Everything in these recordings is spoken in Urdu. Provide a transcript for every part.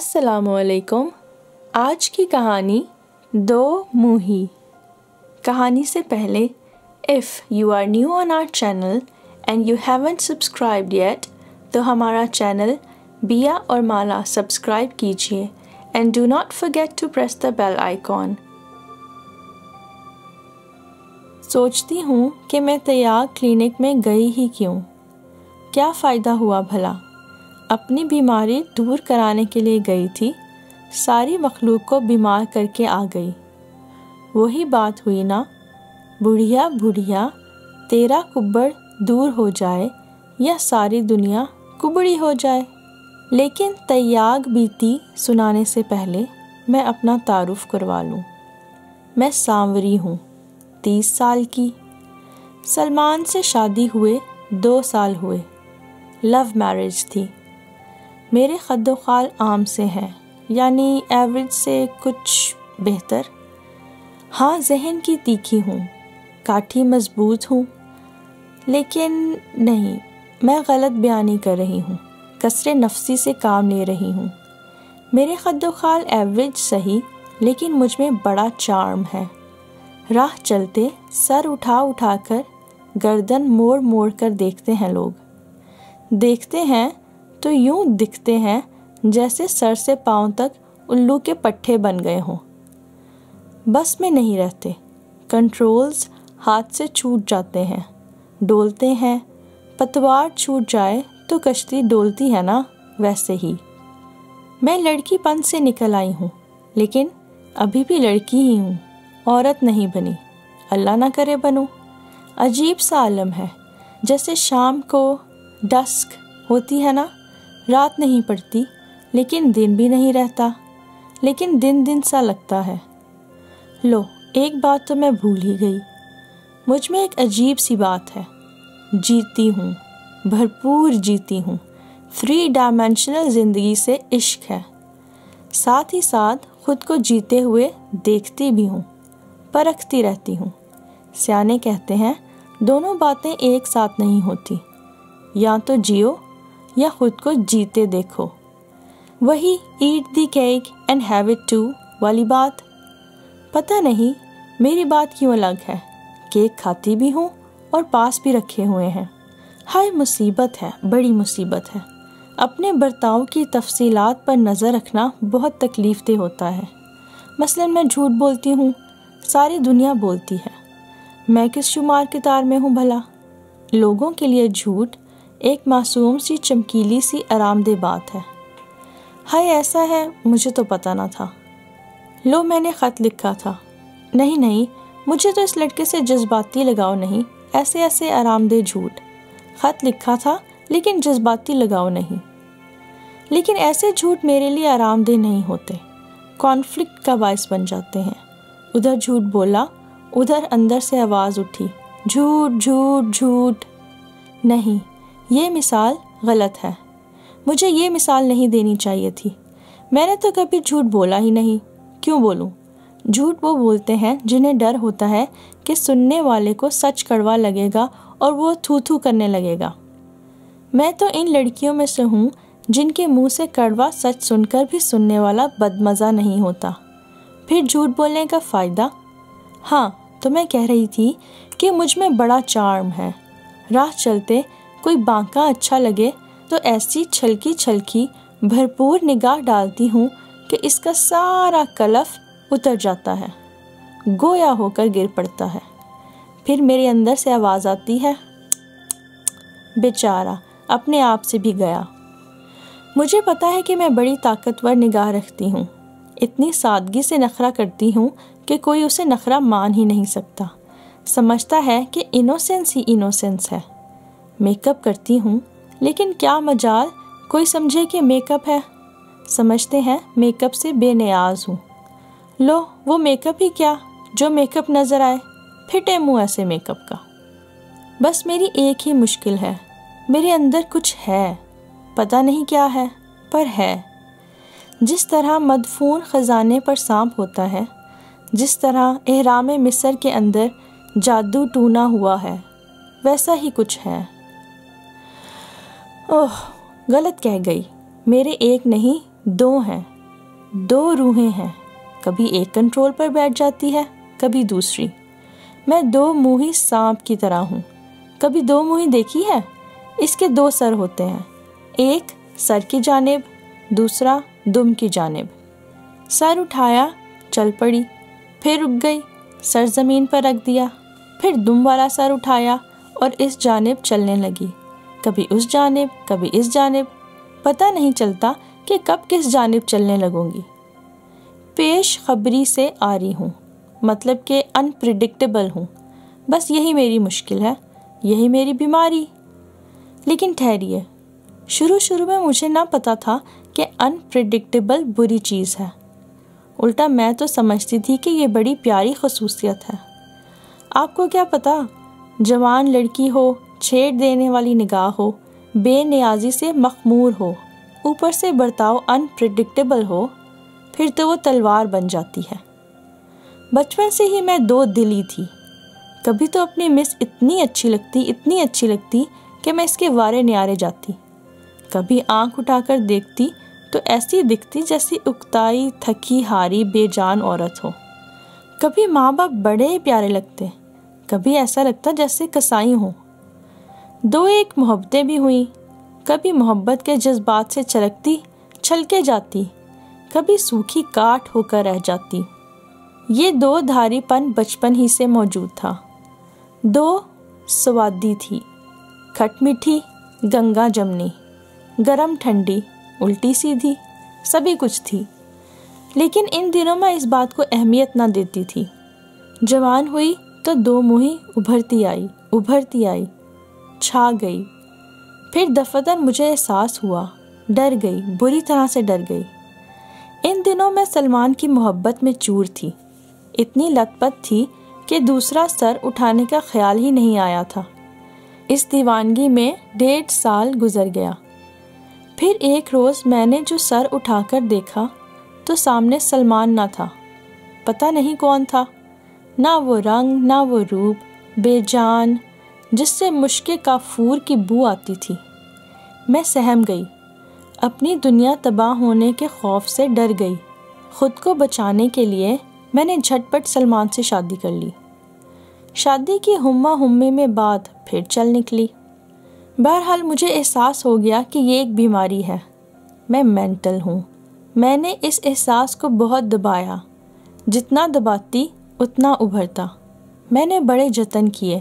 السلام علیکم۔ آج کی کہانی دو منہی کہانی سے پہلے if you are new on our channel and you haven't subscribed yet تو ہمارا چینل بیا اور مالا سبسکرائب کیجیے۔ And do not forget to press the bell icon سوچتی ہوں کہ میں تیاگ کلینک میں گئی ہی کیوں۔ کیا فائدہ ہوا بھلا؟ اپنی بیماری دور کرانے کے لیے گئی تھی، ساری مخلوق کو بیمار کر کے آ گئی۔ وہی بات ہوئی نا، بڑھیا بڑھیا تیرا کبڑ دور ہو جائے یا ساری دنیا کبڑی ہو جائے۔ لیکن تیاگ بیتی سنانے سے پہلے میں اپنا تعارف کروا لوں۔ میں سانوری ہوں، تیس سال کی۔ سلمان سے شادی ہوئے، دو سال ہوئے۔ لو میرج تھی۔ میرے خد و خال عام سے ہیں یعنی ایوریج سے کچھ بہتر۔ ہاں ذہن کی تیکھی ہوں، کاٹھی مضبوط ہوں، لیکن نہیں، میں غلط بیانی کر رہی ہوں کثر نفسی سے کام لے رہی ہوں۔ میرے خد و خال ایوریج صحیح، لیکن مجھ میں بڑا چارم ہے۔ راہ چلتے سر اٹھا اٹھا کر گردن موڑ موڑ کر دیکھتے ہیں لوگ۔ دیکھتے ہیں تو یوں دکھتے ہیں جیسے سر سے پاؤں تک الو کے پٹھے بن گئے ہوں۔ بس میں نہیں رہتے۔ کنٹرولز ہاتھ سے چھوٹ جاتے ہیں۔ ڈولتے ہیں۔ پتوار چھوٹ جائے تو کشتی ڈولتی ہے نا، ویسے ہی۔ میں لڑکی پن سے نکل آئی ہوں، لیکن ابھی بھی لڑکی ہی ہوں۔ عورت نہیں بنی۔ اللہ نہ کرے بنوں عجیب سا عالم ہے۔ جیسے شام کو ڈسک ہوتی ہے نا رات نہیں پڑتی، لیکن دن بھی نہیں رہتا، لیکن دن دن سا لگتا ہے۔ لو، ایک بات تو میں بھول ہی گئی۔ مجھ میں ایک عجیب سی بات ہے۔ جیتی ہوں، بھرپور جیتی ہوں۔ تھری ڈائمینشنل زندگی سے عشق ہے۔ ساتھ ہی ساتھ خود کو جیتے ہوئے دیکھتی بھی ہوں، پرکھتی رہتی ہوں۔ سیانے کہتے ہیں، دونوں باتیں ایک ساتھ نہیں ہوتی۔ یا تو جیو یا خود کو جیتے دیکھو۔ وہی eat the cake and have it too والی بات۔ پتہ نہیں میری بات کیوں الگ ہے۔ کیک کھاتی بھی ہوں اور پاس بھی رکھے ہوئے ہیں۔ ہائے مصیبت ہے، بڑی مصیبت ہے۔ اپنے برتاؤ کی تفصیلات پر نظر رکھنا بہت تکلیف دہ ہوتا ہے۔ مثلاً میں جھوٹ بولتی ہوں، ساری دنیا بولتی ہے۔ میں کس شمار کے تار میں ہوں بھلا؟ لوگوں کے لیے جھوٹ ایک معصوم سی چمکیلی سی آرام دہ بات ہے۔ ہائے ایسا ہے، مجھے تو پتہ نہ تھا۔ لو، میں نے خط لکھا تھا۔ نہیں نہیں، مجھے تو اس لڑکے سے جذباتی لگاؤ نہیں۔ ایسے ایسے آرام دہ جھوٹ۔ خط لکھا تھا، لیکن جذباتی لگاؤ نہیں۔ لیکن ایسے جھوٹ میرے لیے آرام دہ نہیں ہوتے۔ کانفلکٹ کا باعث بن جاتے ہیں۔ ادھر جھوٹ بولا، ادھر اندر سے آواز اٹھی۔ جھوٹ جھوٹ جھوٹ۔ نہیں یہ مثال غلط ہے۔ مجھے یہ مثال نہیں دینی چاہیے تھی۔ میں نے تو کبھی جھوٹ بولا ہی نہیں۔ کیوں بولوں؟ جھوٹ وہ بولتے ہیں جنہیں ڈر ہوتا ہے کہ سننے والے کو سچ کڑوا لگے گا اور وہ تھو تھو کرنے لگے گا۔ میں تو ان لڑکیوں میں سے ہوں جن کے منہ سے کڑوا سچ سن کر بھی سننے والا بد مزہ نہیں ہوتا۔ پھر جھوٹ بولنے کا فائدہ؟ ہاں تو میں کہہ رہی تھی کہ مجھ میں بڑا چارم ہے۔ راہ چلتے کوئی بانکا اچھا لگے تو ایسی چھلکی چھلکی بھرپور نگاہ ڈالتی ہوں کہ اس کا سارا کلف اتر جاتا ہے، گویا ہو کر گر پڑتا ہے۔ پھر میرے اندر سے آواز آتی ہے، بیچارہ، اپنے آپ سے بھی گیا۔ مجھے پتا ہے کہ میں بڑی طاقتور نگاہ رکھتی ہوں۔ اتنی سادگی سے نخرہ کرتی ہوں کہ کوئی اسے نخرہ مان ہی نہیں سکتا۔ سمجھتا ہے کہ انوسینس ہی انوسینس ہے۔ میک اپ کرتی ہوں، لیکن کیا مجال کوئی سمجھے کہ میک اپ ہے؟ سمجھتے ہیں میک اپ سے بے نیاز ہوں۔ لو، وہ میک اپ ہی کیا جو میک اپ نظر آئے؟ پھٹے منہ ایسے میک اپ کا۔ بس میری ایک ہی مشکل ہے۔ میرے اندر کچھ ہے۔ پتہ نہیں کیا ہے، پر ہے۔ جس طرح مدفون خزانے پر سانپ ہوتا ہے، جس طرح احرام مصر کے اندر جادو ٹونا ہوا ہے، ویسا ہی کچھ ہے۔ اوہ، غلط کہہ گئی۔ میرے ایک نہیں، دو ہیں۔ دو روحیں ہیں۔ کبھی ایک کنٹرول پر بیٹھ جاتی ہے، کبھی دوسری۔ میں دو منہی سانپ کی طرح ہوں۔ کبھی دو منہی دیکھی ہے؟ اس کے دو سر ہوتے ہیں۔ ایک سر کی جانب، دوسرا دم کی جانب۔ سر اٹھایا، چل پڑی۔ پھر رک گئی سر زمین پر رکھ دیا۔ پھر دم والا سر اٹھایا اور اس جانب چلنے لگی۔ کبھی اس جانب، کبھی اس جانب، پتہ نہیں چلتا کہ کب کس جانب چلنے لگوں گی۔ پیش خبری سے آ رہی ہوں مطلب کہ انپریڈکٹیبل ہوں۔ بس یہی میری مشکل ہے، یہی میری بیماری۔ لیکن ٹھہریے شروع شروع میں مجھے نہ پتا تھا کہ انپریڈکٹیبل بری چیز ہے۔ الٹا میں تو سمجھتی تھی کہ یہ بڑی پیاری خصوصیت ہے۔ آپ کو کیا پتا، جوان لڑکی ہو چھیڑ دینے والی نگاہ ہو، بے نیازی سے مخمور ہو، اوپر سے برتاؤ انپریڈکٹیبل ہو، پھر تو وہ تلوار بن جاتی ہے۔ بچپن سے ہی میں دو دلی تھی۔ کبھی تو اپنی مس اتنی اچھی لگتی، اتنی اچھی لگتی کہ میں اس کے وارے نیارے جاتی۔ کبھی آنکھ اٹھا کر دیکھتی تو ایسی دکھتی جیسی اکتائی، تھکی، ہاری، بے جان عورت ہو۔ کبھی ماں باپ بڑے پیارے لگتے، کبھی ایسا لگتا جیسے کسائی ہوں۔ دو ایک محبتیں بھی ہوئیں۔ کبھی محبت کے جذبات سے چلکتی چھلکے جاتی۔ کبھی سوکھی کاٹ ہو کر رہ جاتی۔ یہ دو دھاری پن بچپن ہی سے موجود تھا۔ دو سوادی تھی۔ کھٹ میٹھی، گنگا جمنی۔ گرم ٹھنڈی، الٹی سیدھی، سبھی کچھ تھی۔ لیکن ان دنوں میں اس بات کو اہمیت نہ دیتی تھی۔ جوان ہوئی تو دو منہی ابھرتی آئی ابھرتی آئی۔ چھا گئی۔ پھر دفتر مجھے احساس ہوا، ڈر گئی، بری طرح سے ڈر گئی۔ ان دنوں میں سلمان کی محبت میں چور تھی۔ اتنی لت پت تھی کہ دوسرا سر اٹھانے کا خیال ہی نہیں آیا تھا۔ اس دیوانگی میں ڈیڑھ سال گزر گیا۔ پھر ایک روز میں نے جو سر اٹھا کر دیکھا تو سامنے سلمان نہ تھا۔ پتہ نہیں کون تھا۔ نہ وہ رنگ، نہ وہ روپ، بے جان جس سے مشق کافور کی بو آتی تھی۔ میں سہم گئی۔ اپنی دنیا تباہ ہونے کے خوف سے ڈر گئی۔ خود کو بچانے کے لیے میں نے جھٹ پٹ سلمان سے شادی کر لی۔ شادی کی ہما ہمے میں بات پھر چل نکلی۔ بہرحال مجھے احساس ہو گیا کہ یہ ایک بیماری ہے۔ میں مینٹل ہوں۔ میں نے اس احساس کو بہت دبایا۔ جتنا دباتی، اتنا ابھرتا۔ میں نے بڑے جتن کیے۔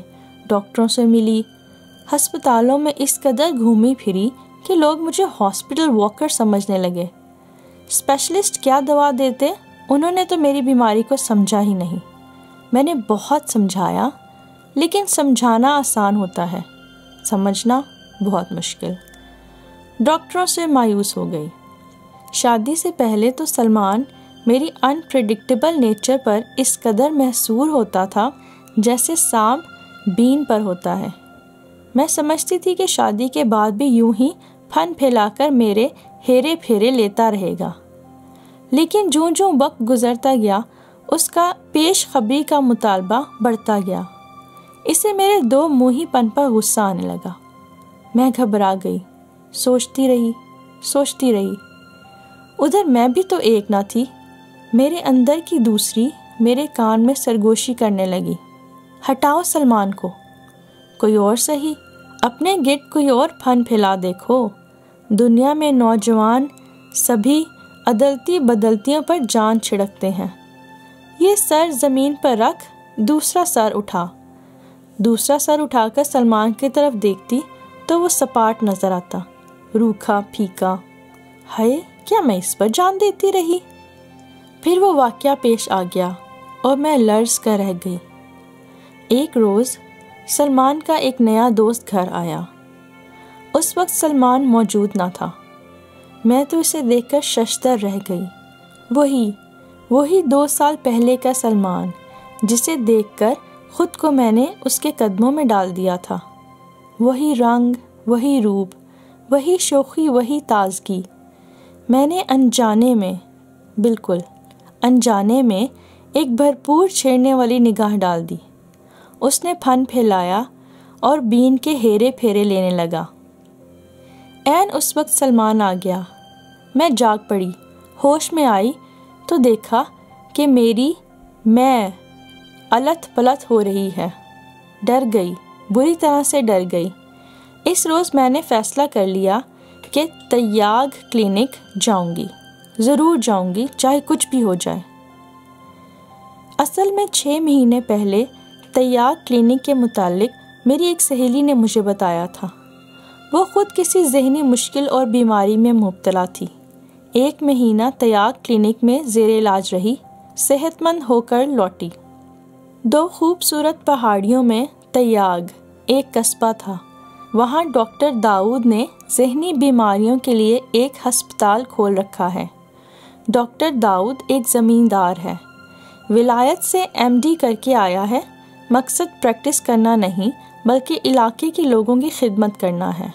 ڈاکٹروں سے ملی۔ ہسپتالوں میں اس قدر گھومی پھری کہ لوگ مجھے ہاسپٹل واکر سمجھنے لگے۔ اسپیشلسٹ کیا دوا دیتے؟ انہوں نے تو میری بیماری کو سمجھا ہی نہیں۔ میں نے بہت سمجھایا، لیکن سمجھانا آسان ہوتا ہے۔ سمجھنا بہت مشکل۔ ڈاکٹروں سے مایوس ہو گئی۔ شادی سے پہلے تو سلمان میری انپریڈکٹیبل نیچر پر اس قدر محصور ہوتا تھا جیسے سانپ بین پر ہوتا ہے۔ میں سمجھتی تھی کہ شادی کے بعد بھی یوں ہی پھن پھیلا کر میرے ہیرے پھیرے لیتا رہے گا۔ لیکن جو جو وقت گزرتا گیا، اس کا پیش خبری کا مطالبہ بڑھتا گیا۔ اسے میرے دو منہی پن پر غصہ آنے لگا۔ میں گھبرا گئی، سوچتی رہی سوچتی رہی۔ ادھر میں بھی تو ایک نہ تھی، میرے اندر کی دوسری میرے کان میں سرگوشی کرنے لگی۔ ہٹاؤ سلمان کو۔ کوئی اور صحیح؟ اپنے گٹ کوئی اور پھن پھیلا دیکھو۔ دنیا میں نوجوان سبھی عدلتی بدلتیوں پر جان چھڑکتے ہیں۔ یہ سر زمین پر رکھ، دوسرا سر اٹھا۔ دوسرا سر اٹھا کر سلمان کی طرف دیکھتی تو وہ سپاٹ نظر آتا۔ روکھا، پھیکا۔ ہائے، کیا میں اس پر جان دیتی رہی؟ پھر وہ واقعہ پیش آ گیا اور میں لرز کر رہ گئی۔ ایک روز سلمان کا ایک نیا دوست گھر آیا۔ اس وقت سلمان موجود نہ تھا۔ میں تو اسے دیکھ کر ششتر رہ گئی۔ وہی وہی دو سال پہلے کا سلمان، جسے دیکھ کر خود کو میں نے اس کے قدموں میں ڈال دیا تھا۔ وہی رنگ، وہی روپ، وہی شوخی، وہی تازگی۔ میں نے انجانے میں، بالکل، انجانے میں ایک بھرپور چھیڑنے والی نگاہ ڈال دی۔ اس نے پھن پھیلایا اور بین کے ہیرے پھیرے لینے لگا۔ این اس وقت سلمان آ گیا۔ میں جاگ پڑی۔ ہوش میں آئی تو دیکھا کہ میری میں الت پلت ہو رہی ہے۔ ڈر گئی۔ بری طرح سے ڈر گئی۔ اس روز میں نے فیصلہ کر لیا کہ تیاگ کلینک جاؤں گی۔ ضرور جاؤں گی، چاہے کچھ بھی ہو جائے۔ اصل میں چھ مہینے پہلے تیاگ کلینک کے متعلق میری ایک سہیلی نے مجھے بتایا تھا۔ وہ خود کسی ذہنی مشکل اور بیماری میں مبتلا تھی۔ ایک مہینہ تیاگ کلینک میں زیر علاج رہی صحت مند ہو کر لوٹی۔ دو خوبصورت پہاڑیوں میں تیاگ، ایک قصبہ تھا۔ وہاں ڈاکٹر داؤد نے ذہنی بیماریوں کے لیے ایک ہسپتال کھول رکھا ہے۔ ڈاکٹر داؤد ایک زمیندار ہے۔ ولایت سے ایم ڈی کر کے آیا ہے۔ مقصد پریکٹس کرنا نہیں بلکہ علاقے کے لوگوں کی خدمت کرنا ہے۔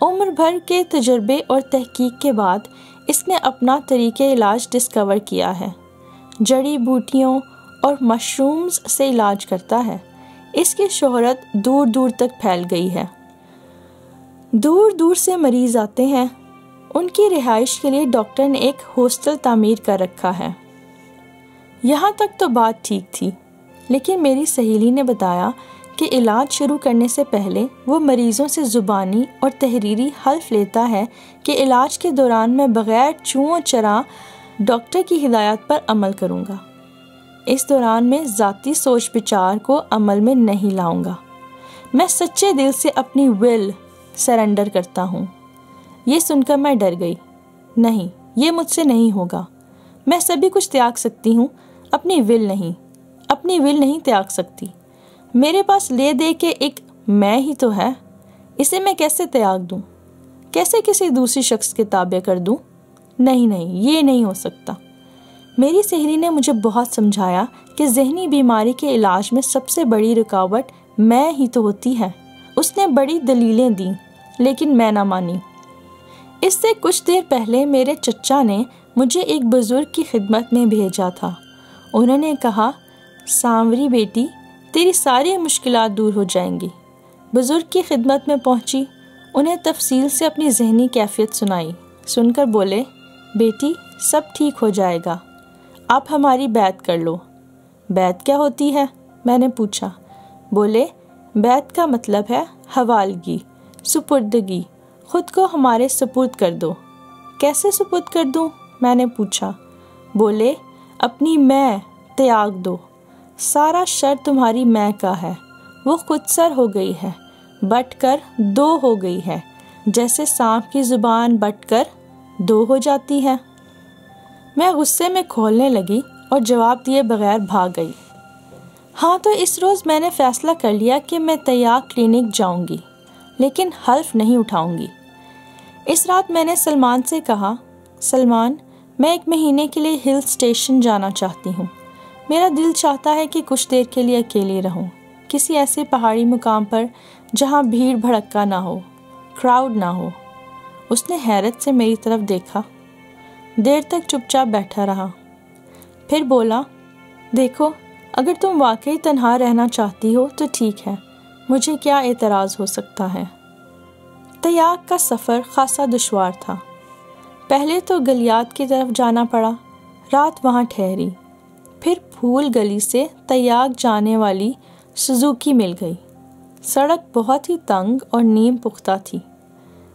عمر بھر کے تجربے اور تحقیق کے بعد اس نے اپنا طریقۂ علاج ڈسکور کیا ہے۔ جڑی بوٹیوں اور مشرومز سے علاج کرتا ہے۔ اس کی شہرت دور دور تک پھیل گئی ہے۔ دور دور سے مریض آتے ہیں۔ ان کی رہائش کے لیے ڈاکٹر نے ایک ہاسٹل تعمیر کر رکھا ہے۔ یہاں تک تو بات ٹھیک تھی۔ لیکن میری سہیلی نے بتایا کہ علاج شروع کرنے سے پہلے وہ مریضوں سے زبانی اور تحریری حلف لیتا ہے کہ علاج کے دوران میں بغیر چوں چرا ڈاکٹر کی ہدایات پر عمل کروں گا۔ اس دوران میں ذاتی سوچ بچار کو عمل میں نہیں لاؤں گا۔ میں سچے دل سے اپنی ول سرنڈر کرتا ہوں۔ یہ سن کر میں ڈر گئی۔ نہیں، یہ مجھ سے نہیں ہوگا۔ میں سبھی کچھ تیاگ سکتی ہوں، اپنی ول نہیں۔ اپنی ول نہیں تیاگ سکتی۔ میرے پاس لے دے کے ایک میں ہی تو ہے، اسے میں کیسے تیاگ دوں؟ کیسے کسی دوسری شخص کے تابع کر دوں؟ نہیں نہیں، یہ نہیں ہو سکتا۔ میری سہیلی نے مجھے بہت سمجھایا کہ ذہنی بیماری کے علاج میں سب سے بڑی رکاوٹ میں ہی تو ہوتی ہے۔ اس نے بڑی دلیلیں دیں، لیکن میں نہ مانی۔ اس سے کچھ دیر پہلے میرے چچا نے مجھے ایک بزرگ کی خدمت میں بھیجا تھا۔ انہوں نے کہا سانوری بیٹی، تیری ساری مشکلات دور ہو جائیں گی۔ بزرگ کی خدمت میں پہنچی، انہیں تفصیل سے اپنی ذہنی کیفیت سنائی۔ سن کر بولے، بیٹی، سب ٹھیک ہو جائے گا۔ آپ ہماری بیت کر لو۔ بیت کیا ہوتی ہے؟ میں نے پوچھا۔ بولے بیت کا مطلب ہے حوالگی، سپردگی۔ خود کو ہمارے سپرد کر دو۔ کیسے سپرد کر دوں؟ میں نے پوچھا۔ بولے، اپنی میں تیاگ دو۔ سارا شر تمہاری میں کا ہے۔ وہ خود سر ہو گئی ہے، بٹ کر دو ہو گئی ہے۔ جیسے سانپ کی زبان بٹ کر دو ہو جاتی ہے۔ میں غصے میں کھولنے لگی اور جواب دیے بغیر بھاگ گئی۔ ہاں تو اس روز میں نے فیصلہ کر لیا کہ میں تیاگ کلینک جاؤں گی، لیکن حلف نہیں اٹھاؤں گی۔ اس رات میں نے سلمان سے کہا، سلمان، میں ایک مہینے کے لیے ہل اسٹیشن جانا چاہتی ہوں۔ میرا دل چاہتا ہے کہ کچھ دیر کے لیے اکیلے رہوں، کسی ایسے پہاڑی مقام پر جہاں بھیڑ بھڑکا نہ ہو کراؤڈ نہ ہو۔ اس نے حیرت سے میری طرف دیکھا۔ دیر تک چپ چاپ بیٹھا رہا۔ پھر بولا، دیکھو، اگر تم واقعی تنہا رہنا چاہتی ہو تو ٹھیک ہے، مجھے کیا اعتراض ہو سکتا ہے؟ تیاگ کا سفر خاصا دشوار تھا۔ پہلے تو گلیات کی طرف جانا پڑا، رات وہاں ٹھہری۔ پھول گلی سے تیاگ جانے والی سزوکی مل گئی۔ سڑک بہت ہی تنگ اور نیم پختہ تھی۔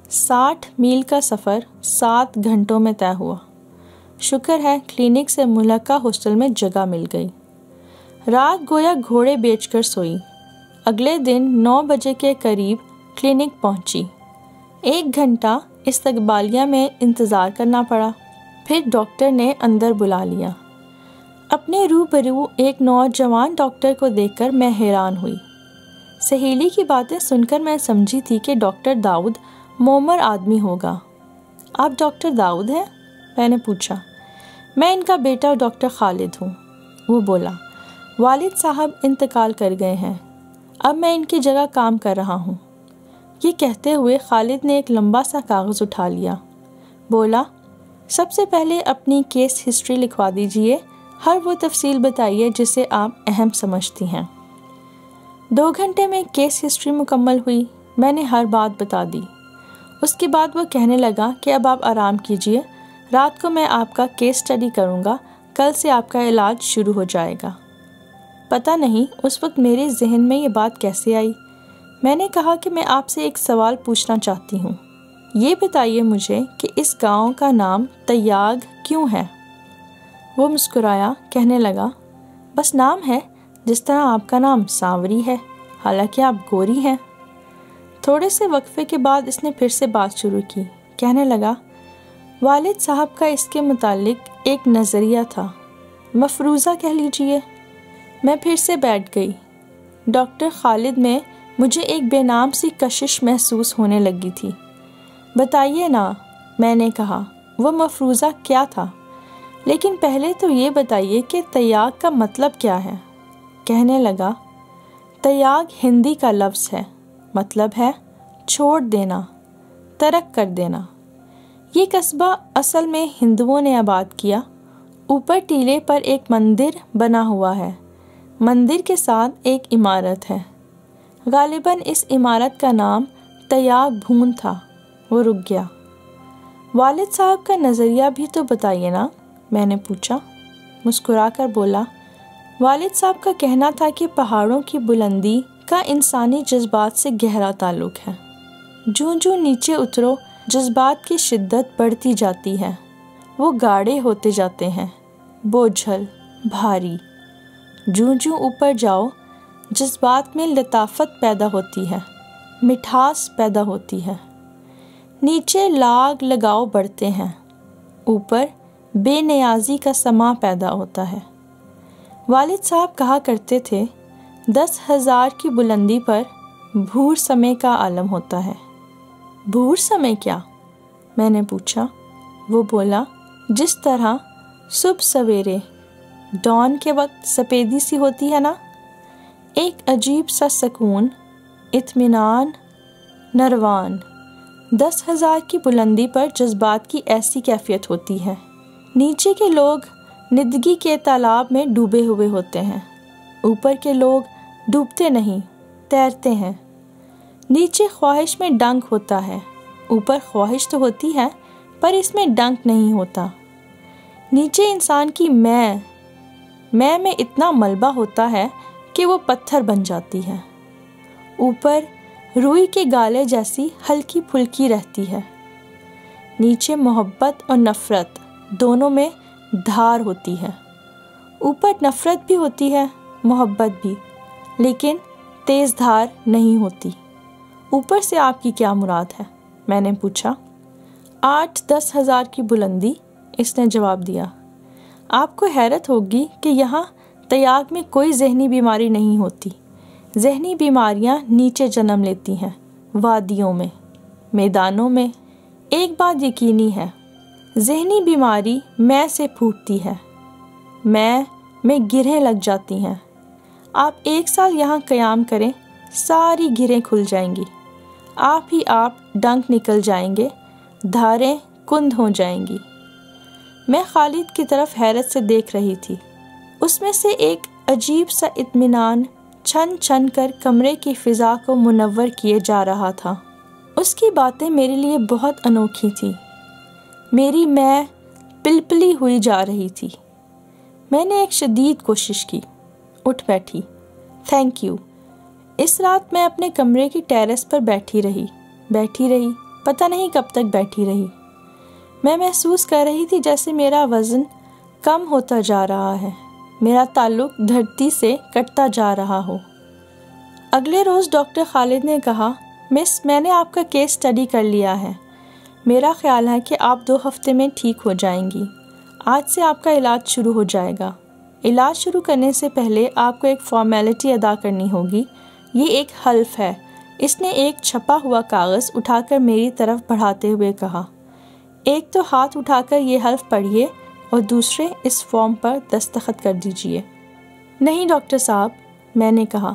ساٹھ میل کا سفر سات گھنٹوں میں طے ہوا۔ شکر ہے کلینک سے ملکہ ہاسٹل میں جگہ مل گئی۔ رات گویا گھوڑے بیچ کر سوئی۔ اگلے دن نو بجے کے قریب کلینک پہنچی۔ ایک گھنٹہ استقبالیہ میں انتظار کرنا پڑا۔ پھر ڈاکٹر نے اندر بلا لیا۔ اپنے رو برو ایک نوجوان ڈاکٹر کو دیکھ کر میں حیران ہوئی۔ سہیلی کی باتیں سن کر میں سمجھی تھی کہ ڈاکٹر داؤد مومر آدمی ہوگا۔ آپ ڈاکٹر داؤد ہیں؟ میں نے پوچھا۔ میں ان کا بیٹا ڈاکٹر خالد ہوں۔ وہ بولا، والد صاحب انتقال کر گئے ہیں۔ اب میں ان کی جگہ کام کر رہا ہوں۔ یہ کہتے ہوئے خالد نے ایک لمبا سا کاغذ اٹھا لیا۔ بولا، سب سے پہلے اپنی کیس ہسٹری لکھوا دیجیے ہر وہ تفصیل بتائیے جسے آپ اہم سمجھتی ہیں۔ دو گھنٹے میں کیس ہسٹری مکمل ہوئی، میں نے ہر بات بتا دی۔ اس کے بعد وہ کہنے لگا کہ اب آپ آرام کیجیے، رات کو میں آپ کا کیس اسٹڈی کروں گا، کل سے آپ کا علاج شروع ہو جائے گا۔ پتہ نہیں اس وقت میرے ذہن میں یہ بات کیسے آئی۔ میں نے کہا کہ میں آپ سے ایک سوال پوچھنا چاہتی ہوں۔ یہ بتائیے مجھے کہ اس گاؤں کا نام تیاگ کیوں ہے؟ وہ مسکرایا، کہنے لگا، بس نام ہے، جس طرح آپ کا نام سانوری ہے، حالانکہ آپ گوری ہیں۔ تھوڑے سے وقفے کے بعد اس نے پھر سے بات شروع کی، کہنے لگا، والد صاحب کا اس کے متعلق ایک نظریہ تھا۔ مفروضہ کہہ لیجیے میں پھر سے بیٹھ گئی۔ ڈاکٹر خالد میں مجھے ایک بے نام سی کشش محسوس ہونے لگی تھی۔ بتائیے نا، میں نے کہا، وہ مفروضہ کیا تھا؟ لیکن پہلے تو یہ بتائیے کہ تیاگ کا مطلب کیا ہے؟ کہنے لگا، تیاگ ہندی کا لفظ ہے مطلب ہے چھوڑ دینا، ترک کر دینا۔ یہ قصبہ اصل میں ہندوؤں نے آباد کیا۔ اوپر ٹیلے پر ایک مندر بنا ہوا ہے۔ مندر کے ساتھ ایک عمارت ہے۔ غالباً اس عمارت کا نام تیاگ بھون تھا، وہ رک گیا۔ والد صاحب کا نظریہ بھی تو بتائیے نا۔ میں نے پوچھا، مسکرا کر بولا، والد صاحب کا کہنا تھا کہ پہاڑوں کی بلندی کا انسانی جذبات سے گہرا تعلق ہے۔ جو جو نیچے اترو، جذبات کی شدت بڑھتی جاتی ہے۔ وہ گاڑے ہوتے جاتے ہیں۔ بوجھل، بھاری۔ جو جو اوپر جاؤ، جذبات میں لطافت پیدا ہوتی ہے، مٹھاس پیدا ہوتی ہے۔ نیچے لاگ لگاؤ بڑھتے ہیں۔ اوپر بے نیازی کا سما پیدا ہوتا ہے۔ والد صاحب کہا کرتے تھے، دس ہزار کی بلندی پر بھور سمے کا عالم ہوتا ہے۔ بھور سمے کیا؟ میں نے پوچھا۔ وہ بولا، جس طرح صبح سویرے، ڈان کے وقت سفیدی سی ہوتی ہے نا۔ ایک عجیب سا سکون، اطمینان، نروان۔ دس ہزار کی بلندی پر جذبات کی ایسی کیفیت ہوتی ہے۔ نیچے کے لوگ ندگی کے تالاب میں ڈوبے ہوئے ہوتے ہیں۔ اوپر کے لوگ ڈوبتے نہیں، تیرتے ہیں۔ نیچے خواہش میں ڈنک ہوتا ہے۔ اوپر خواہش تو ہوتی ہے، پر اس میں ڈنک نہیں ہوتا۔ نیچے انسان کی میں میں میں اتنا ملبہ ہوتا ہے کہ وہ پتھر بن جاتی ہے۔ اوپر روئی کے گالے جیسی ہلکی پھلکی رہتی ہے۔ نیچے محبت اور نفرت۔ دونوں میں دھار ہوتی ہے۔ اوپر نفرت بھی ہوتی ہے، محبت بھی، لیکن تیز دھار نہیں ہوتی۔ اوپر سے آپ کی کیا مراد ہے؟ میں نے پوچھا۔ آٹھ دس ہزار کی بلندی، اس نے جواب دیا۔ آپ کو حیرت ہوگی کہ یہاں تیاگ میں کوئی ذہنی بیماری نہیں ہوتی۔ ذہنی بیماریاں نیچے جنم لیتی ہیں، وادیوں میں، میدانوں میں۔ ایک بات یقینی ہے ذہنی بیماری میں سے پھوٹتی ہے۔ میں میں گرہیں لگ جاتی ہیں۔ آپ ایک سال یہاں قیام کریں، ساری گرہیں کھل جائیں گی۔ آپ ہی آپ ڈنک نکل جائیں گے، دھاریں کند ہو جائیں گی۔ میں خالد کی طرف حیرت سے دیکھ رہی تھی۔ اس میں سے ایک عجیب سا اطمینان چھن چھن کر کمرے کی فضا کو منور کیے جا رہا تھا۔ اس کی باتیں میرے لیے بہت انوکھی تھیں۔ میری میں پلپلی ہوئی جا رہی تھی۔ میں نے ایک شدید کوشش کی۔ اٹھ بیٹھی۔ تھینک یو اس رات میں اپنے کمرے کی ٹیرس پر بیٹھی رہی۔ بیٹھی رہی۔ پتہ نہیں کب تک بیٹھی رہی۔ میں محسوس کر رہی تھی جیسے میرا وزن کم ہوتا جا رہا ہے۔ میرا تعلق دھرتی سے کٹتا جا رہا ہو۔ اگلے روز ڈاکٹر خالد نے کہا، مس، میں نے آپ کا کیس اسٹڈی کر لیا ہے۔ میرا خیال ہے کہ آپ دو ہفتے میں ٹھیک ہو جائیں گی۔ آج سے آپ کا علاج شروع ہو جائے گا۔ علاج شروع کرنے سے پہلے آپ کو ایک فارمیلٹی ادا کرنی ہوگی۔ یہ ایک حلف ہے۔ اس نے ایک چھپا ہوا کاغذ اٹھا کر میری طرف بڑھاتے ہوئے کہا۔ ایک تو ہاتھ اٹھا کر یہ حلف پڑھیے اور دوسرے اس فارم پر دستخط کر دیجیے نہیں ڈاکٹر صاحب، میں نے کہا،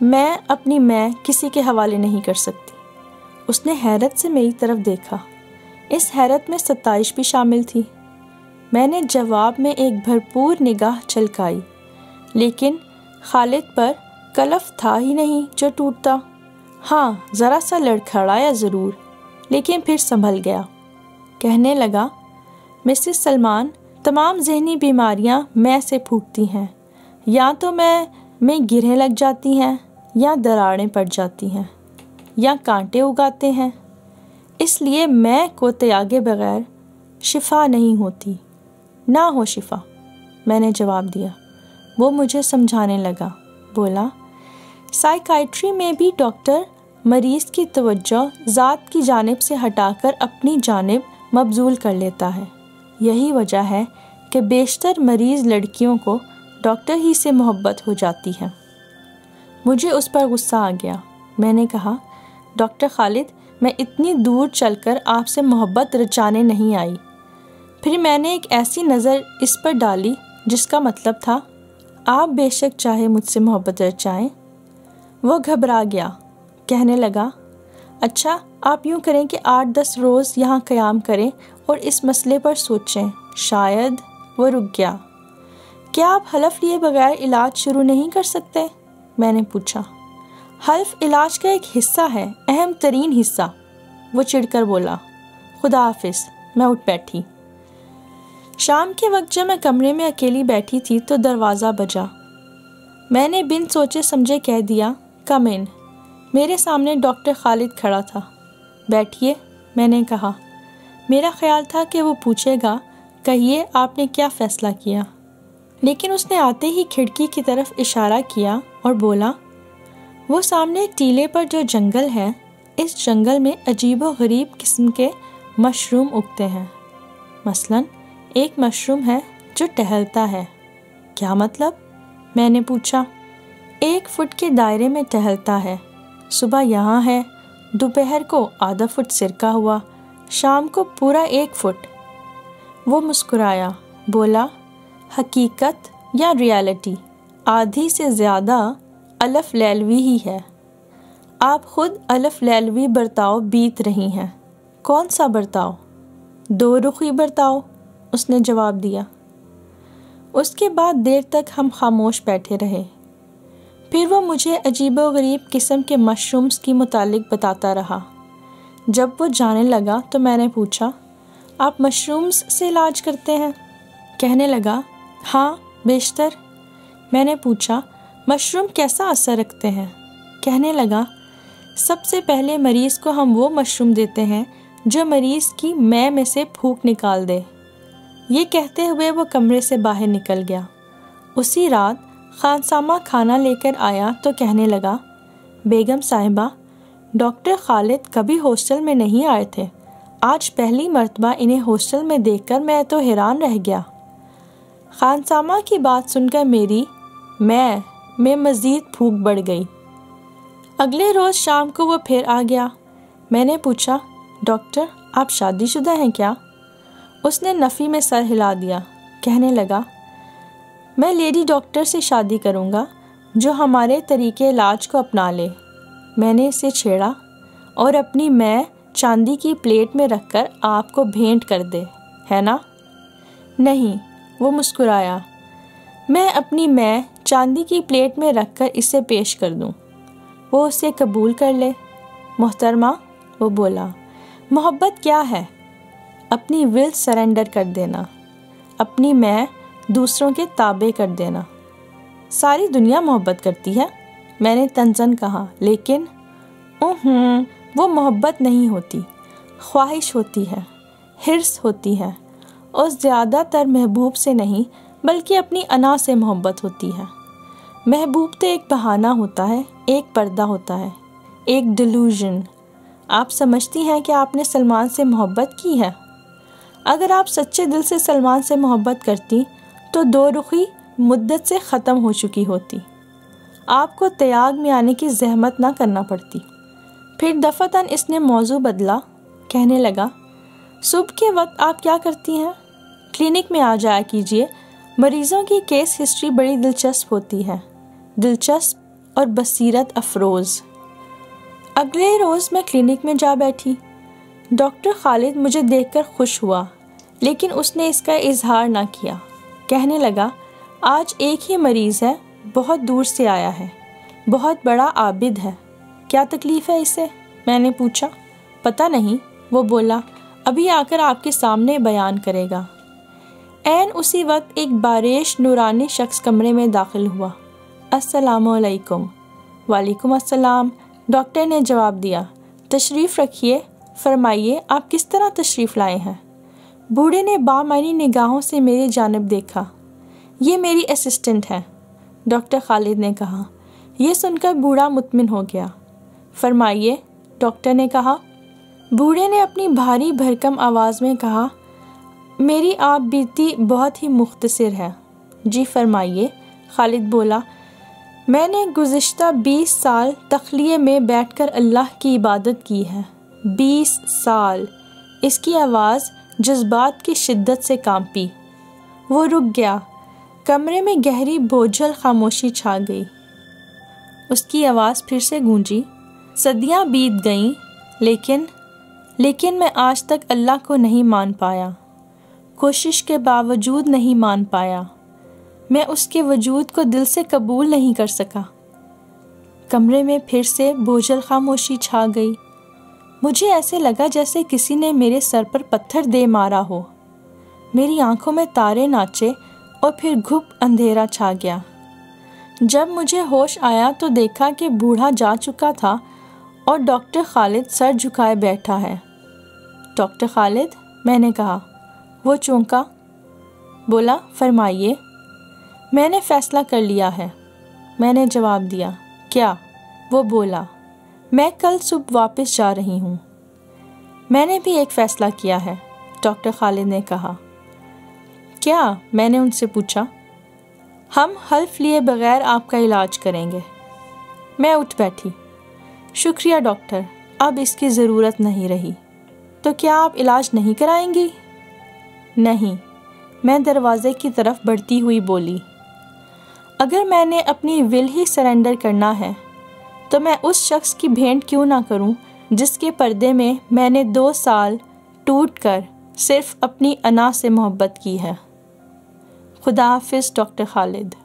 میں اپنی میں کسی کے حوالے نہیں کر سکتی۔ اس نے حیرت سے میری طرف دیکھا۔ اس حیرت میں ستائش بھی شامل تھی۔ میں نے جواب میں ایک بھرپور نگاہ چلکائی لیکن خالد پر کلف تھا ہی نہیں جو ٹوٹتا۔ ہاں ذرا سا لڑکھڑایا ضرور، لیکن پھر سنبھل گیا۔ کہنے لگا، مسز سلمان، تمام ذہنی بیماریاں میں سے پھوٹتی ہیں۔ یا تو میں میں گرہیں لگ جاتی ہیں، یا دراڑیں پڑ جاتی ہیں، یا کانٹے اگاتے ہیں۔ اس لیے میں کو تیاگے بغیر شفا نہیں ہوتی۔ نہ ہو شفا، میں نے جواب دیا۔ وہ مجھے سمجھانے لگا، بولا، سائیکائٹری میں بھی ڈاکٹر مریض کی توجہ ذات کی جانب سے ہٹا کر اپنی جانب مبزول کر لیتا ہے۔ یہی وجہ ہے کہ بیشتر مریض لڑکیوں کو ڈاکٹر ہی سے محبت ہو جاتی ہے۔ مجھے اس پر غصہ آ گیا۔ میں نے کہا، ڈاکٹر خالد میں اتنی دور چل کر آپ سے محبت رچانے نہیں آئی۔ پھر میں نے ایک ایسی نظر اس پر ڈالی جس کا مطلب تھا، آپ بے شک چاہے مجھ سے محبت رچائیں وہ گھبرا گیا، کہنے لگا اچھا آپ یوں کریں کہ آٹھ دس روز یہاں قیام کریں اور اس مسئلے پر سوچیں۔ شاید وہ رک گیا۔ کیا آپ حلف لیے بغیر علاج شروع نہیں کر سکتے؟ میں نے پوچھا۔ حلف علاج کا ایک حصہ ہے، اہم ترین حصہ۔ وہ چڑھ کر بولا، خدا حافظ، میں اٹھ بیٹھی۔ شام کے وقت جب میں کمرے میں اکیلی بیٹھی تھی تو دروازہ بجا۔ میں نے بن سوچے سمجھے کہہ دیا، کم ان۔ میرے سامنے ڈاکٹر خالد کھڑا تھا۔ بیٹھیے، میں نے کہا۔ میرا خیال تھا کہ وہ پوچھے گا، کہیے، آپ نے کیا فیصلہ کیا؟ لیکن اس نے آتے ہی کھڑکی کی طرف اشارہ کیا اور بولا وہ سامنے ٹیلے پر جو جنگل ہے، اس جنگل میں عجیب و غریب قسم کے مشروم اگتے ہیں۔ مثلاً، ایک مشروم ہے جو ٹہلتا ہے۔ کیا مطلب؟ میں نے پوچھا۔ ایک فٹ کے دائرے میں ٹہلتا ہے۔ صبح یہاں ہے۔ دوپہر کو آدھا فٹ سرکا ہوا۔ شام کو پورا ایک فٹ۔ وہ مسکرایا۔ بولا، حقیقت یا ریالٹی؟ آدھی سے زیادہ الف لیلوی ہی ہے۔ آپ خود الف لیلوی برتاؤ بیت رہی ہیں۔ کون سا برتاؤ؟ دو رخی برتاؤ؟ اس نے جواب دیا۔ اس کے بعد دیر تک ہم خاموش بیٹھے رہے۔ پھر وہ مجھے عجیب و غریب قسم کے مشرومس کی متعلق بتاتا رہا۔ جب وہ جانے لگا تو میں نے پوچھا، آپ مشرومس سے علاج کرتے ہیں؟ کہنے لگا ہاں بیشتر۔ میں نے پوچھا مشروم کیسا اثر رکھتے ہیں؟ کہنے لگا، سب سے پہلے مریض کو ہم وہ مشروم دیتے ہیں جو مریض کی میں میں سے پھونک نکال دے۔ یہ کہتے ہوئے وہ کمرے سے باہر نکل گیا۔ اسی رات خانسامہ کھانا لے کر آیا تو کہنے لگا، بیگم صاحبہ، ڈاکٹر خالد کبھی ہاسٹل میں نہیں آئے تھے۔ آج پہلی مرتبہ انہیں ہاسٹل میں دیکھ کر میں تو حیران رہ گیا۔ خانسامہ کی بات سن کر میری، میں میں مزید پھونک بڑھ گئی۔ اگلے روز شام کو وہ پھر آ گیا۔ میں نے پوچھا، ڈاکٹر، آپ شادی شدہ ہیں کیا؟ اس نے نفی میں سر ہلا دیا۔ کہنے لگا، میں لیڈی ڈاکٹر سے شادی کروں گا جو ہمارے طریقے علاج کو اپنا لے۔ میں نے اسے چھیڑا اور اپنی میں چاندی کی پلیٹ میں رکھ کر آپ کو بھینٹ کر دے، ہے نا؟ نہیں، وہ مسکرایا۔ میں اپنی میں چاندی کی پلیٹ میں رکھ کر اسے پیش کر دوں۔ وہ اسے قبول کر لے۔ محترمہ، وہ بولا، محبت کیا ہے؟ اپنی ول سرنڈر کر دینا۔ اپنی میں دوسروں کے تابع کر دینا۔ ساری دنیا محبت کرتی ہے؟ میں نے تنزن کہا، لیکن ہوں وہ محبت نہیں ہوتی۔ خواہش ہوتی ہے، حرص ہوتی ہے۔ اور زیادہ تر محبوب سے نہیں بلکہ اپنی انا سے محبت ہوتی ہے۔ محبوب تو ایک بہانہ ہوتا ہے، ایک پردہ ہوتا ہے، ایک ڈیلوژن آپ سمجھتی ہیں کہ آپ نے سلمان سے محبت کی ہے۔ اگر آپ سچے دل سے سلمان سے محبت کرتی تو دو رخی مدت سے ختم ہو چکی ہوتی۔ آپ کو تیاگ میں آنے کی زحمت نہ کرنا پڑتی۔ پھر دفتاً اس نے موضوع بدلا، کہنے لگا، صبح کے وقت آپ کیا کرتی ہیں؟ کلینک میں آ جایا کیجیے مریضوں کی کیس ہسٹری بڑی دلچسپ ہوتی ہے۔ دلچسپ اور بصیرت افروز۔ اگلے روز میں کلینک میں جا بیٹھی۔ ڈاکٹر خالد مجھے دیکھ کر خوش ہوا، لیکن اس نے اس کا اظہار نہ کیا۔ کہنے لگا، آج ایک ہی مریض ہے، بہت دور سے آیا ہے۔ بہت بڑا عابد ہے۔ کیا تکلیف ہے اسے؟ میں نے پوچھا۔ پتہ نہیں، وہ بولا، ابھی آ کر آپ کے سامنے بیان کرے گا۔ این اسی وقت ایک بارش نورانی شخص کمرے میں داخل ہوا۔ السلام علیکم۔ وعلیکم السلام۔ ڈاکٹر نے جواب دیا۔ تشریف رکھیے۔ فرمائیے، آپ کس طرح تشریف لائے ہیں؟ بوڑھے نے بامعنی نگاہوں سے میری جانب دیکھا۔ یہ میری اسسٹنٹ ہے ڈاکٹر خالد نے کہا۔ یہ سن کر بوڑھا مطمئن ہو گیا۔ فرمائیے، ڈاکٹر نے کہا۔ بوڑھے نے اپنی بھاری بھرکم آواز میں کہا میری آپ بیتی بہت ہی مختصر ہے۔ جی فرمائیے۔ خالد بولا، میں نے گزشتہ بیس سال تخلیے میں بیٹھ کر اللہ کی عبادت کی ہے۔ بیس سال۔ اس کی آواز جذبات کی شدت سے کانپی۔ وہ رک گیا۔ کمرے میں گہری بوجھل خاموشی چھا گئی۔ اس کی آواز پھر سے گونجی۔ صدیاں بیت گئیں، لیکن لیکن میں آج تک اللہ کو نہیں مان پایا۔ کوشش کے باوجود نہیں مان پایا۔ میں اس کے وجود کو دل سے قبول نہیں کر سکا۔ کمرے میں پھر سے بوجھل خاموشی چھا گئی۔ مجھے ایسے لگا جیسے کسی نے میرے سر پر پتھر دے مارا ہو۔ میری آنکھوں میں تارے ناچے اور پھر گھپ اندھیرا چھا گیا۔ جب مجھے ہوش آیا تو دیکھا کہ بوڑھا جا چکا تھا اور ڈاکٹر خالد سر جھکائے بیٹھا ہے۔ ڈاکٹر خالد، میں نے کہا وہ چونکا۔ بولا، فرمائیے۔ میں نے فیصلہ کر لیا ہے۔ میں نے جواب دیا۔ کیا؟ وہ بولا، میں کل صبح واپس جا رہی ہوں۔ میں نے بھی ایک فیصلہ کیا ہے۔ ڈاکٹر خالد نے کہا۔ کیا؟ میں نے ان سے پوچھا۔ ہم حلف لیے بغیر آپ کا علاج کریں گے۔ میں اٹھ بیٹھی۔ شکریہ، ڈاکٹر۔ اب اس کی ضرورت نہیں رہی۔ تو کیا آپ علاج نہیں کرائیں گی؟ نہیں، میں دروازے کی طرف بڑھتی ہوئی بولی، اگر میں نے اپنی ول ہی سرنڈر کرنا ہے، تو میں اس شخص کی بھینٹ کیوں نہ کروں جس کے پردے میں میں نے دو سال ٹوٹ کر صرف اپنی انا سے محبت کی ہے۔ خدا حافظ ڈاکٹر خالد۔